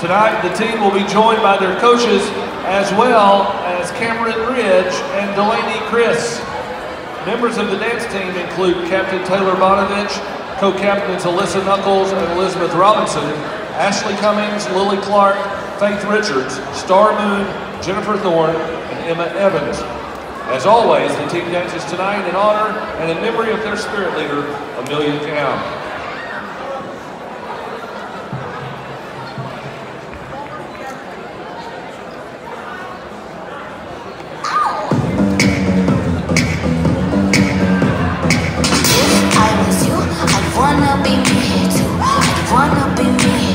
Tonight, the team will be joined by their coaches as well as Cameron Ridge and Delaney Chris. Members of the dance team include Captain Taylor Bonovich, co-captains Alyssa Knuckles and Elizabeth Robinson, Ashley Cummings, Lily Clark, Faith Richards, Star Moon, Jennifer Thorne, and Emma Evans. As always, the team dances tonight in honor and in memory of their spirit leader, Amelia Cam. be me too. I wanna be me.